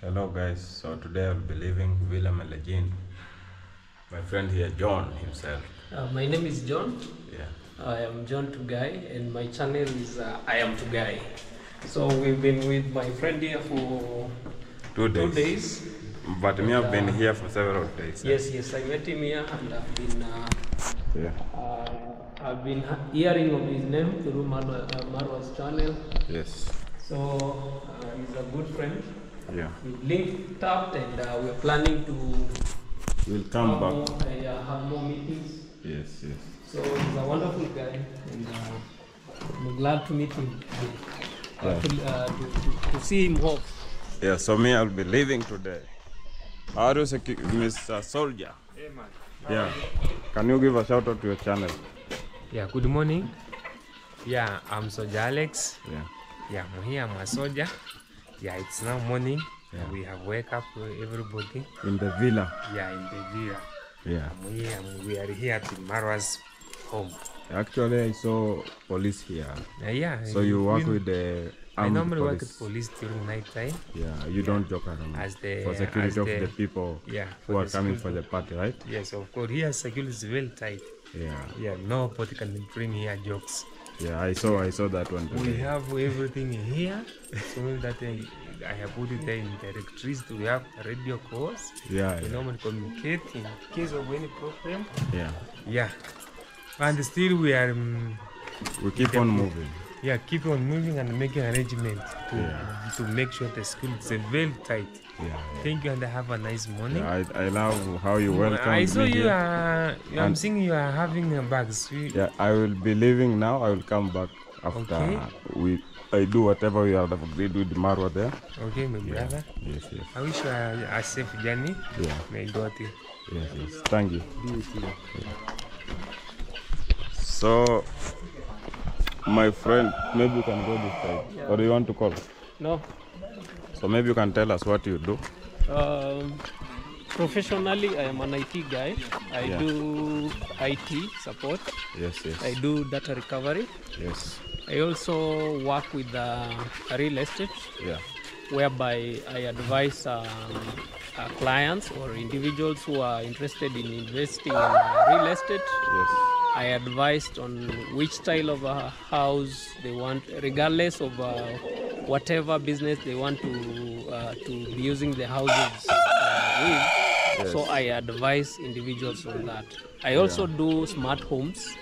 Hello guys, so today I'll be leaving William Elgin. My friend here, John himself. Uh, my name is John. Yeah. I am John Tugai, and my channel is uh, I am Tugai. So we've been with my friend here for Two days. two days. But me, I've been here for several days. Yes, yes, I met him here, and I've been uh, Yeah. uh, I've been hearing of his name through Marwa, uh, Marwa's channel. Yes. So uh, he's a good friend. Yeah. We've linked up, and uh, we're planning to We'll come have back. more, uh, have more meetings. Yes, yes. So he's a wonderful guy, and uh, I'm glad to meet him, Yeah. to, uh, to, to, to see him off. Yeah, so me, I'll be leaving today. How do you say, Mr. Soldier? Hey man. Yeah. Can you give a shout out to your channel? Yeah, good morning. Yeah, I'm Soldier Alex. Yeah. Yeah, I'm here, I'm a soldier. Yeah, it's now morning. Yeah. We have wake up uh, everybody. In the villa. Yeah, in the villa. Yeah. Here, we are here at Marwa's home. Actually, I saw police here. Uh, yeah. So you work we- with the I normally work with police during night time. Yeah, you don't joke around. As the- for security as of the- the people Yeah. who are coming for the party, right? Yes, of course. Here security is well tight. Yeah. Yeah, nobody can bring here jokes. Yeah, I saw I saw that one We have everything here. So that uh, I have put it there in the electricity. We have radio calls. Yeah, We yeah. normally communicate in case of any problem. yeah. Yeah. And still we are um, We keep on moving. yeah, keep on moving and making arrangements to Yeah. to make sure the school is very tight. Yeah, Thank you and have a nice morning. yeah. I, I love how you welcome I saw me you here. are I'm seeing you are having bags. Yeah, I will be leaving now. I will come back after Okay. we. I do whatever we have agreed with Marwa there. Okay, my Yeah. brother. Yes, yes, I wish you a, a safe journey. yeah, May God yes, yes. Thank you. be with you. So, my friend, maybe you can go this side, or do you want to call? No, So maybe you can tell us what you do. um, professionally, I am an IT guy. I Yeah. do IT support. Yes, yes, I do data recovery. yes. I also work with uh, real estate, Yeah, whereby I advise um, uh, clients or individuals who are interested in investing in uh, real estate. yes. I advised on which style of a house they want, regardless of uh, whatever business they want to uh, to be using the houses uh, with. So I advise individuals on that. I also do smart homes,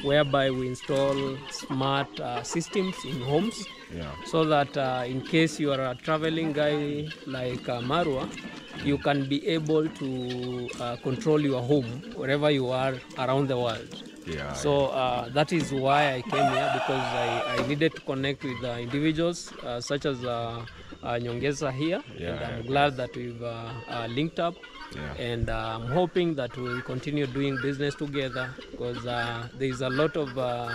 whereby we install smart uh, systems in homes Yeah, so that uh, in case you are a traveling guy like uh, Marwa, you can be able to uh, control your home wherever you are around the world. yeah. So uh, that is why I came here because I, I needed to connect with uh, individuals uh, such as uh, Nyongeza here, yeah, and I'm Yeah, glad yeah. that we've uh, uh, linked up. Yeah. And uh, I'm hoping that we'll continue doing business together because uh, there is a lot of uh,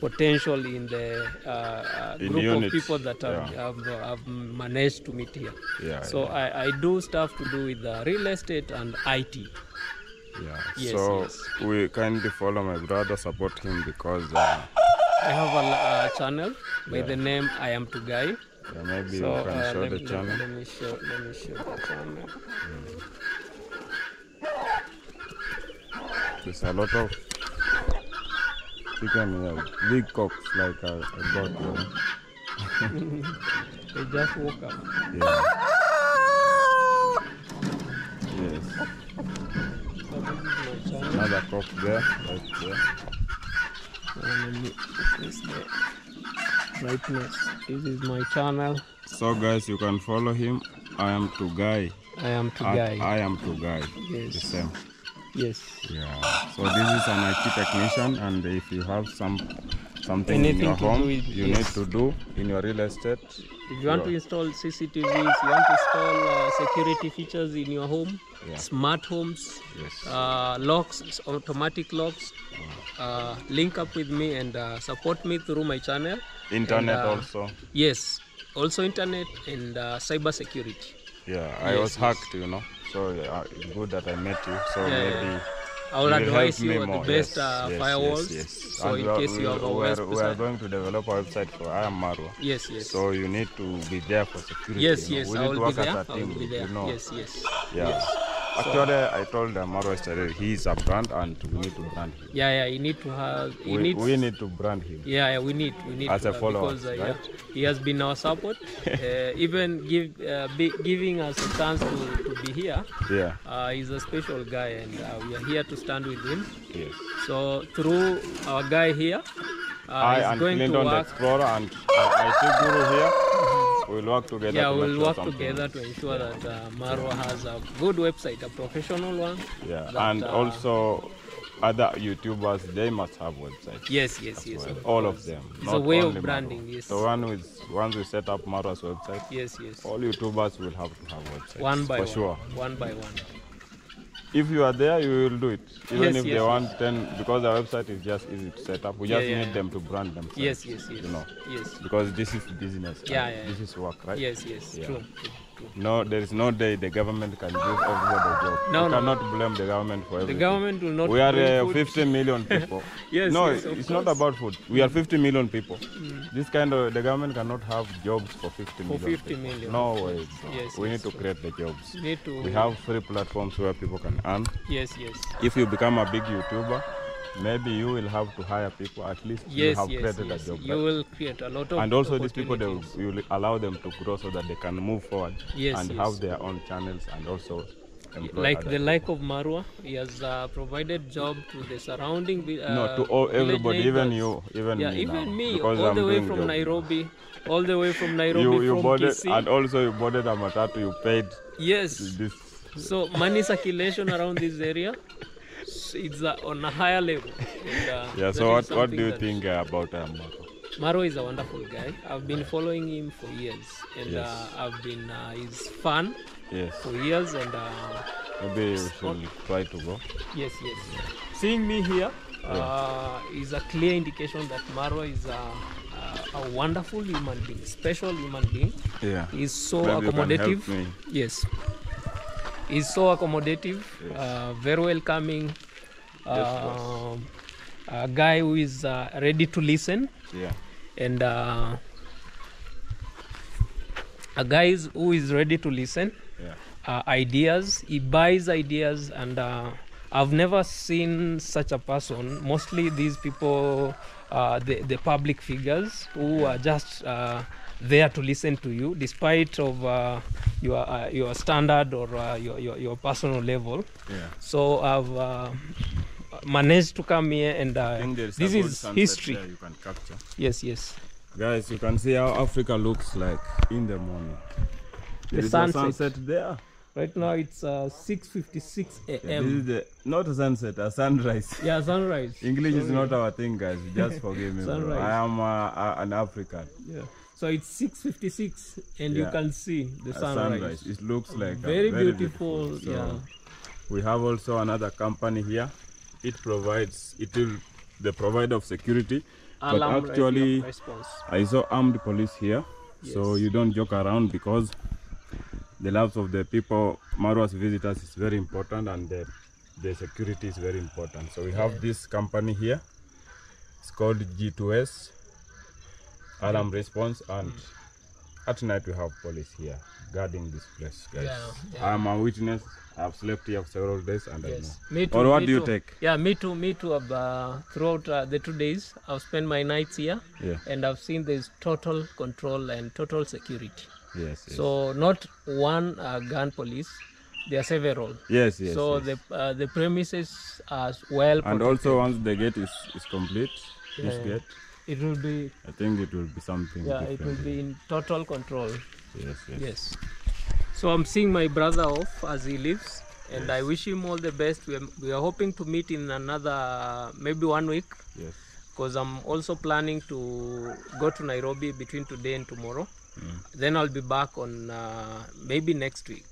potential in the uh, uh, In group units, of people that have, yeah. have, have managed to meet here. Yeah, So yeah. I, I do stuff to do with uh, real estate and IT. yeah. yes, so yes. we kindly follow my brother, support him because uh, I have a uh, channel by Yeah. the name I am Tugai. Yeah, maybe So you can uh, show let, the channel. let me show let me show the channel. There's a lot of chicken here, big cocks like a, a goat. You know? They just woke up. Yeah. Yes. So this is. Another cock there, right there. Uh, let me increase the brightness. This is my channel. So guys, you can follow him. I am Tugai. I am Tugai. I am Tugai. Yes. The same. yes. Yeah. So this is an IT technician, and if you have some something in your home, you yes. need to do in your real estate. If you want to install CCTVs, you want to install uh, security features in your home, Yeah. smart homes, Yes. uh, locks, automatic locks, uh, link up with me and uh, support me through my channel. Internet and, uh, also. Yes, also internet and uh, cyber security. Yeah, I yes, was yes. hacked, you know. So uh, it's good that I met you. So Yeah, maybe yeah. I will advise you on the best Yes, uh, yes, firewalls. yes, yes. So And in we are- case you have a we are, we are going to develop a website for I am Marwa. Yes, yes. So you need to be there for security. yes, you know. yes, We I need will to be there. I will be there. You know. Yes, yes. Yeah. Yes. Actually, I told uh, Marwa yesterday he is a brand and we need to brand him. Yeah, yeah. You need to have. We, need. we need to brand him. Yeah, yeah, we need, we need As to, a uh, follower, because uh, right? yeah, he has been our support, uh, even give uh, be, giving us a chance to, to be here. Yeah. Uh, he's a special guy, and uh, we are here to stand with him. Yes. So through our guy here, uh, I he's and going Clinton to the work. Explorer and I, I see Guru here. We'll work together. Yeah, to we'll work something- together to ensure that uh, Marwa has a good website, a professional one. Yeah, that, and uh, also other YouTubers they must have websites. Yes, yes, yes. well. of all course. of them. It's a way of only Marwa. branding, yes. So one with once we set up Marwa's website, Yes, yes. all YouTubers will have to have websites. One by for one. sure. One by one. If you are there, you will do it. Even Yes, if yes, they yes. want ten, because the website is just easy to set up. We Yeah, just yeah, need them to brand themselves. Yes, yes, yes. You know, Yes. because this is business. Yeah, yeah, This is work, right? Yes, yes. True, true. No, there is no day the government can give everybody a job. No, we no. cannot blame the government for everything. The government will not. we are uh, 50 million people. Yes, no, yes, it's not about food. We are 50 million people. Mm. This kind of the government cannot have jobs for 50 For million. 50 people. million. No way. Yes, we yes, need to create the jobs. Need to. We have free platforms where people can earn. Yes, yes. If you become a big YouTuber, maybe you will have to hire people. At least yes, you have yes, created yes. a job. You right? will create a lot of. and also these people, they will, you will allow them to grow so that they can move forward Yes, and yes. have their own channels and also employ Like the people. like of Marwa, he has uh, provided job to the surrounding. Uh, No, to all everybody, even you, even Yeah, me even now, me, all I'm the way from job. Nairobi, all the way from Nairobi You you from boarded Kisi. and also you boarded a matatu. You paid yes. this. So money circulation around this area, it's uh, on a higher level. And, uh, Yeah. So what what do you think uh, about um, Marwa is a wonderful guy. I've been following him for years, and Yes. uh, I've been uh, his fan Yes. for years. And uh, Maybe we should try to go. yes, yes, seeing me here uh, is a clear indication that Marwa is a, a, a wonderful human being, special human being. Yeah. He's so Maybe you can help accommodative. Yes. He's so accommodative, Yes. uh, very welcoming. Um, a guy who is uh, ready to listen Yeah. and uh, a guy who is ready to listen Yeah. uh, ideas he buys ideas and uh, i've never seen such a person mostly these people uh, the, the public figures who are just uh, there to listen to you despite of uh, your uh, your standard or uh, your, your your personal level Yeah. so i've uh, managed to come here and uh, this is history you can capture. yes yes Guys, you can see how Africa looks like in the morning. The There is sunset. sunset there. right now it's uh, 6:56 Yeah, a.m. this is the not a sunset, a sunrise. yeah sunrise English is not our thing, guys. Just forgive me. Bro. Sunrise. I am uh, uh, an African. Yeah. So it's 6:56, and you can see the A sunrise. It looks like uh, Very, beautiful. So yeah. we have also another company here. It provides it will the provider of security. Alarm but actually. I saw armed police here, so you don't joke around because the lives of the people, Marwa's visitors, is very important, and the, the security is very important. So we have this company here. It's called G2S Alarm Response, and at night we have police here guarding this place, guys. Yeah, yeah. I'm a witness. I've slept here for several days, and I know. Yes. Me too. Or what me do you too. take? Yeah, me too. Me too. Uh, throughout uh, the two days, I've spent my nights here, Yeah. and I've seen this total control and total security. Yes. Yes. So not one uh, gun police. There are several. yes. Yes. so yes. the uh, the premises are well. and also once the gate is, is complete, this Yeah. gate, it will be I think it will be something. yeah it will be in total control. Yes. Yes. Yes. So I'm seeing my brother off as he leaves, and I wish him all the best. We are, we are hoping to meet in another maybe one week Yes. because I'm also planning to go to Nairobi between today and tomorrow. Then I'll be back on uh, maybe next week.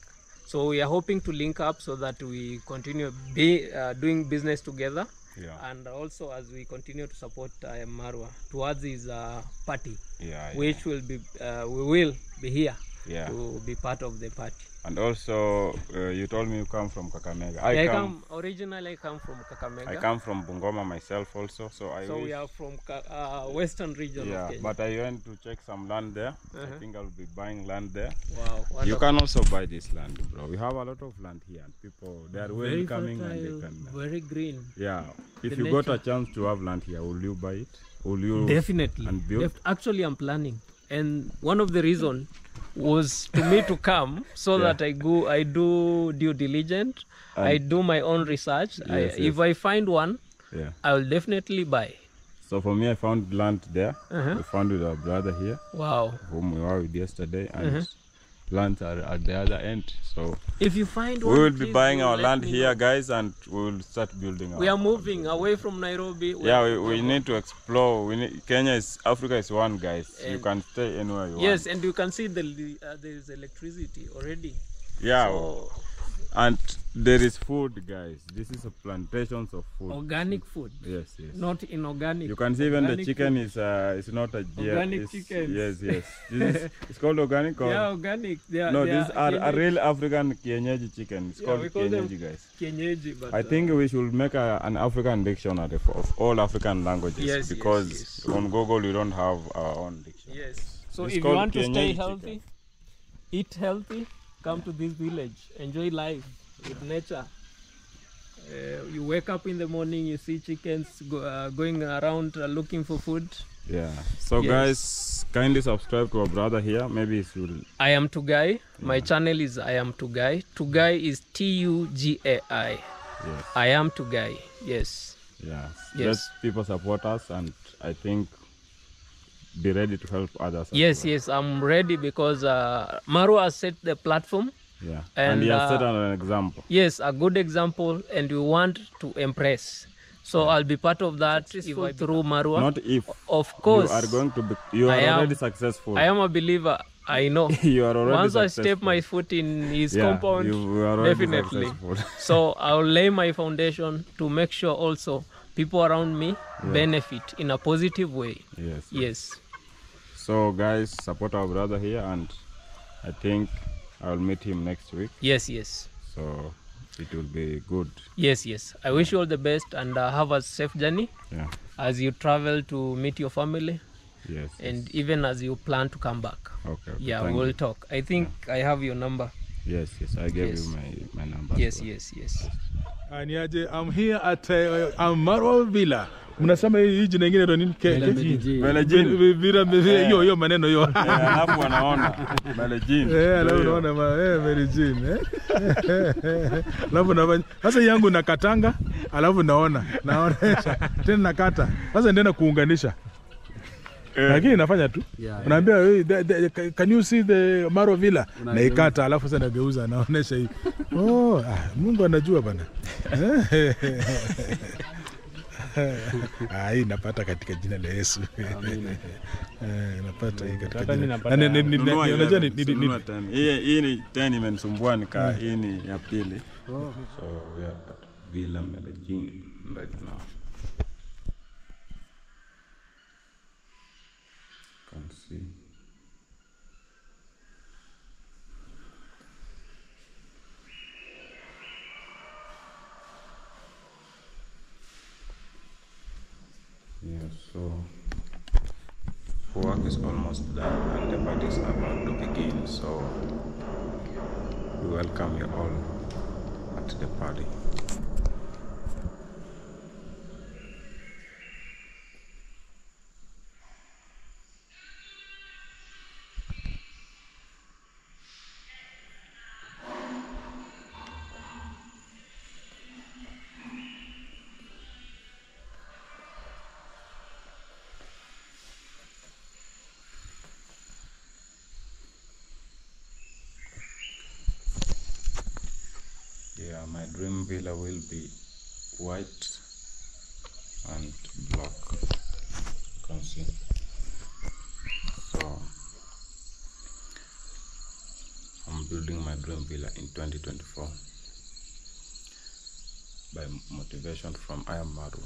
So we are hoping to link up so that we continue be uh, doing business together, Yeah. and also as we continue to support uh, Marwa towards his uh, party Yeah. yeah. which will be uh, we will be here Yeah. to be part of the party. And also, uh, you told me you come from Kakamega. I, Yeah, I come, come originally I come from Kakamega. I come from Bungoma myself also. So I so wish, we are from Ka- uh, western region yeah, of Kenya. but I went to check some land there. Uh-huh. I think I'll be buying land there. wow, Wonderful. You can also buy this land, bro. We have a lot of land here, and people they are very coming and they can. very green. Yeah, if The you nature. got a chance to have land here, will you buy it? Will you? Definitely. and build? Def- actually, I'm planning, and one of the reason was to me to come so Yeah. that I go, I do due diligence, I do my own research. I, Yes, If. I find one, Yeah. I will definitely buy. So for me, I found land there. Uh-huh. We found with our brother here, Wow. whom we were with yesterday, and Uh-huh. Lands are at the other end. So If you find we will be buying our land here, know. guys, and we will start building. We are moving away from Nairobi. Yeah, we, we need to explore. We need, Kenya is Africa is one, guys. you can stay anywhere you Yes, want. and you can see the uh, there is electricity already. Yeah, So, and there is food, guys. This is a plantations of food. organic food, Yes, yes. not inorganic. You can see even the Organic chicken is uh, is not a G- Organic chicken. Yes, yes. This is it's called organic. Or, Yeah, organic. They are, no, they these are a real African kienyeji chicken. It's Yeah, called kienyeji, guys. kienyeji, but I uh, think we should make a, an African dictionary for, of all African languages Yes, yes, because yes. on Google we don't have our own dictionary. Yes. So It's if you want to stay healthy, chicken. eat healthy, come to this village, enjoy life with nature. Uh, you wake up in the morning, you see chickens go, uh, going around uh, looking for food. Yeah. So Yes. guys, kindly subscribe to our brother here. Maybe it will. I am Tugai. My channel is I am Tugai. Tugai is T U G A I. Yes. I am Tugai. Yes. Yeah. Yes. Let people support us, and I think be ready to help others. Yes, well. yes, I'm ready because uh, Marwa has set the platform. Yeah. And, And, he has set uh, an example. Yes, a good example, and we want to impress. So I'll be part of that if I through Marwa. Not if. of course, You are going to be. You are I am- already successful. I am a believer. I know. you are already Once I step my foot in his yeah, compound, you are already definitely. so I'll lay my foundation to make sure also people around me benefit in a positive way. yes. Yes. So guys, support our brother here, and I think I'll meet him next week. Yes, yes. So it will be good. Yes, yes. I wish you all the best and uh, have a safe journey Yeah. as you travel to meet your family Yes. and yes. even as you plan to come back. okay. okay, Yeah, thank we'll you. talk. I think yeah. I have your number. Yes, yes. I gave Yes. you my my number. Yes, well. yes, yes. And I'm here at uh, amaro Villa. Mnasema hii jina ingine ndo nini? Vira hiyo hiyo maneno hiyo. Eh, alafu wanaona Melejin. Eh, alafu Ndio. unaona eh Merijin eh. Alafu nafanya sasa yangu nakatanga, alafu naona naonesha tena nakata. Sasa ndio kuunganisha. Lakini nafanya tu. yeah, Unaambia "Hey, the- the- can you see the Maro Villa? Naikata alafu sasa nageuza naonesha hii. Oh, ah, Mungu anajua bana. Ah, hii napata katika jina la Yesu. Eh, napata hii katika jina. Unajua hii ni tena imenisumbua nika hmm. hii ni ya pili. So right now. Yeah, so work is almost done and the party is about to begin. So we welcome you all at the party. Villa will be white and black. You can see. So I'm building my dream villa in 2024 by motivation from I am Marwa.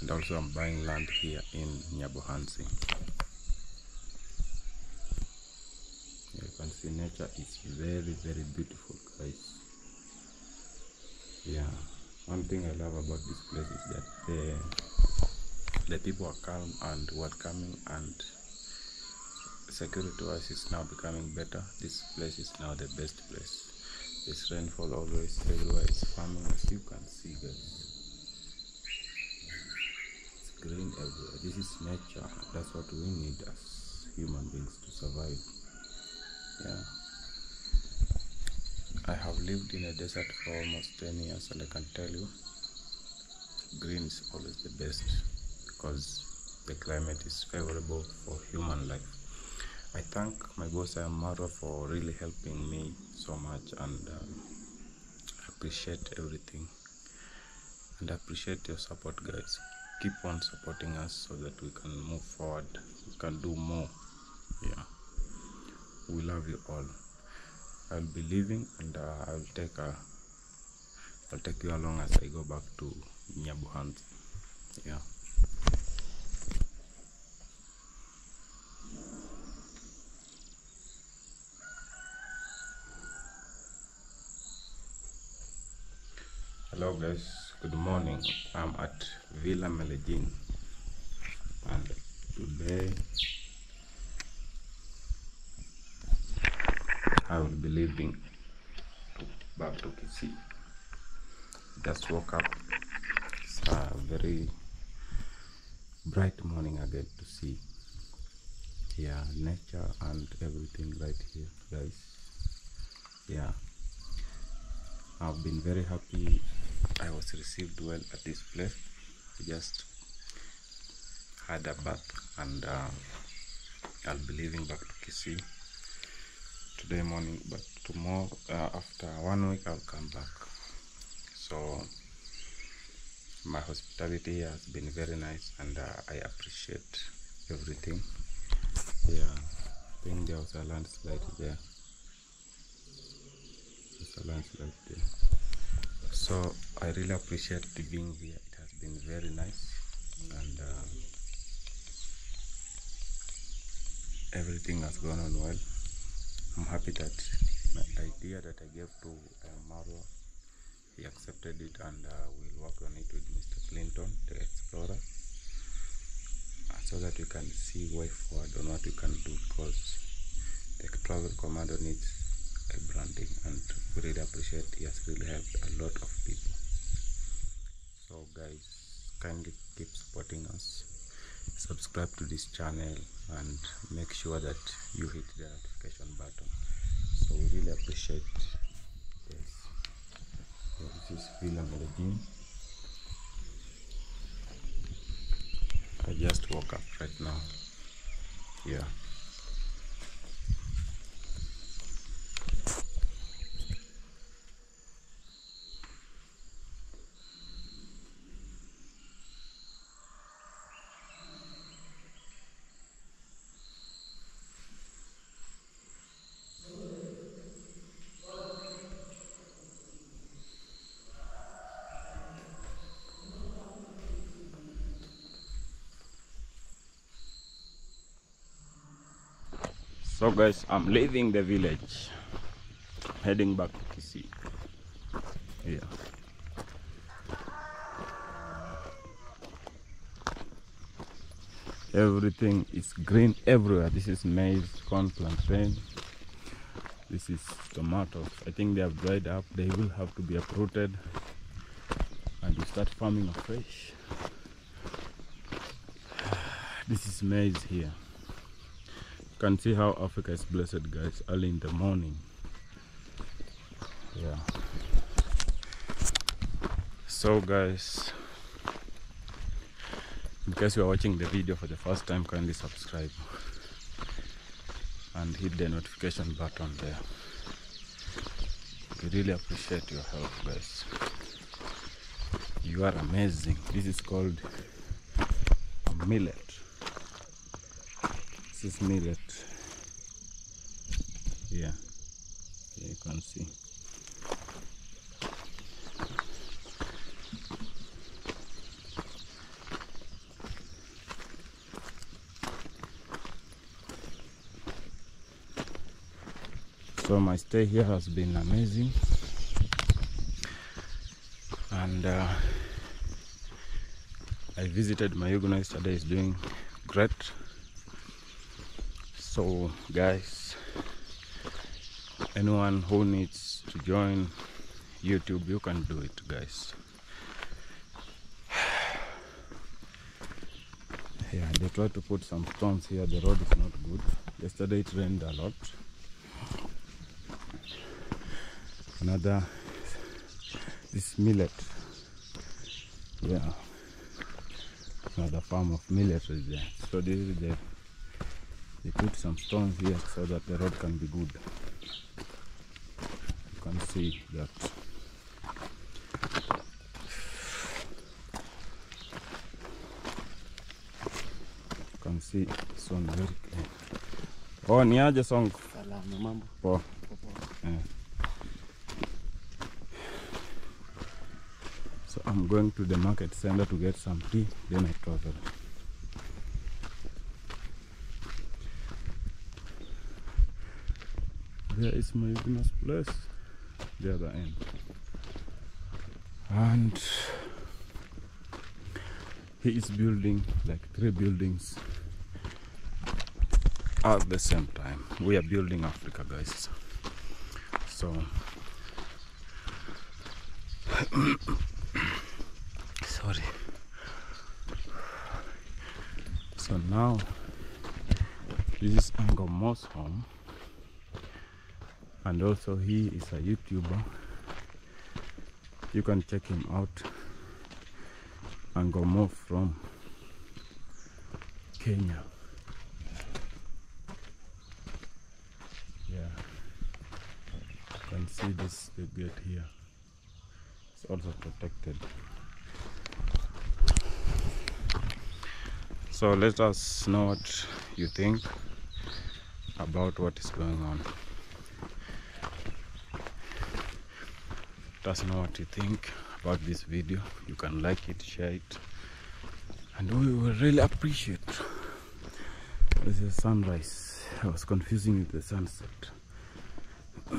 And also I'm buying land here in Nyabohanse. You can see nature is very, very beautiful, guys. Yeah, one thing I love about this place is that the the people are calm and welcoming, and security wise is now becoming better. This place is now the best place. It's rainfall always everywhere. It's farming, as you can see, guys. It's green everywhere. This is nature. That's what we need as human beings to survive. Yeah. I have lived in a desert for almost 10 years and I can tell you green is always the best because the climate is favorable for human life. I thank my boss Amara for really helping me so much and um, appreciate everything and appreciate your support guys. Keep on supporting us so that we can move forward. We can do more. Yeah. We love you all. I'll be leaving and uh, I'll take a I'll take you along as I go back to Nyabohanse. Yeah. Hello guys, good morning. I'm at Villa Melegin and today I will be leaving back to Kisii. Just woke up. It's a very bright morning again to see. Yeah, nature and everything right here, guys. Yeah, I've been very happy. I was received well at this place. Just had a bath and uh, I'll be leaving back to Kisii today morning but tomorrow uh, after one week i'll come back. So my hospitality has been very nice and uh, i appreciate everything. Yeah i think there was a landslide there. There's a landslide there. So i really appreciate being here. It has been very nice and uh, everything has gone on well I'm happy that the idea that I gave to uh, Marwa, he accepted it and uh, we'll work on it with Mr. Clinton, the explorer, uh, so that we can see way forward on what we can do because the travel commando needs a branding and we really appreciate he has really helped a lot of people. So guys, kindly keep supporting us subscribe to this channel and make sure that you hit the notification button. So we really appreciate this. So this is Villa Melegin I just woke up right now. Yeah So guys, I'm leaving the village, heading back to Kisii. Yeah. Everything is green everywhere. This is maize, corn, plantain. This is tomatoes. I think they have dried up. They will have to be uprooted and we start farming afresh. This is maize here you can see how Africa is blessed guys early in the morning. Yeah. So guys in case you are watching the video for the first time kindly subscribe and hit the notification button there. We really appreciate your help guys. You are amazing. This is called millet. This is millet Here you can see So my stay here has been amazing, and uh, I visited Mayugno yesterday. It's doing great. So guys, anyone who needs to join YouTube, you can do it, guys. Yeah, they tried to put some stones here. The road is not good. Yesterday it rained a lot. Another this millet. Yeah. Another farm of millet is there. So this is the they put some stones here so that the road can be good. Can see that. You can see this very clear. Oh, ni aje song? Salama, mambo Poa. Yeah. So I'm going to the market center to get some tea, then I travel. There is my Ignas place, the other end. And he is building like three buildings at the same time. We are building Africa, guys. So, sorry. So now, this is Angomos home, and also he is a YouTuber. You can check him out. Uncle Mo from Kenya. Yeah. You can see this the gate here. It's also protected. So let us know what you think about what is going on. Us know what you think about this video. You can like it, share it, and we will really appreciate. This is sunrise. I was confusing with the sunset.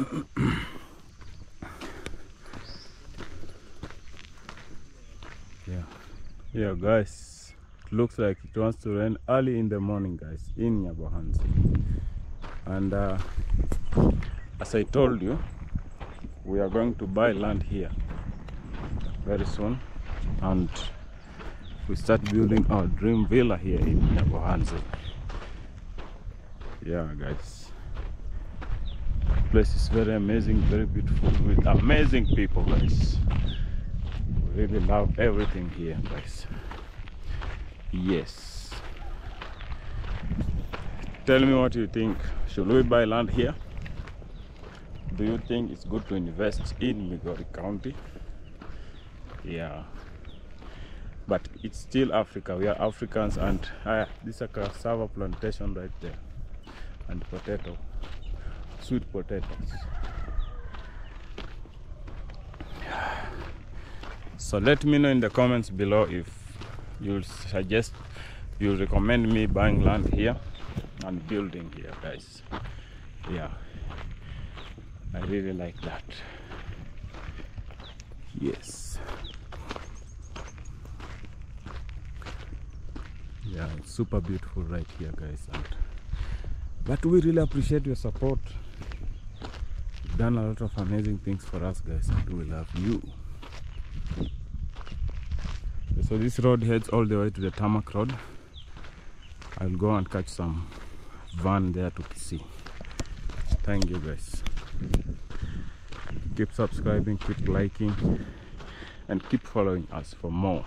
yeah yeah guys it looks like it wants to rain early in the morning guys in Nyabohanse and uh, as I told you we are going to buy land here very soon and we start building our dream villa here in Nyabohanse yeah guys. Place is very amazing very beautiful with amazing people guys. We really love everything here guys. Yes. Tell me what you think. Should we buy land here do you think it's good to invest in Migori County? Yeah. But it's still Africa. We are Africans and uh, this is a cassava plantation right there. And potato. Sweet potatoes. So let me know in the comments below if you'll suggest you'll recommend me buying land here and building here guys. Yeah i really like that. Yes. Yeah super beautiful right here guys. And but we really appreciate your support. You've done a lot of amazing things for us guys and we love you. So this road heads all the way to the tarmac road. I'll go and catch some van there to see. Thank you guys keep subscribing keep liking and keep following us for more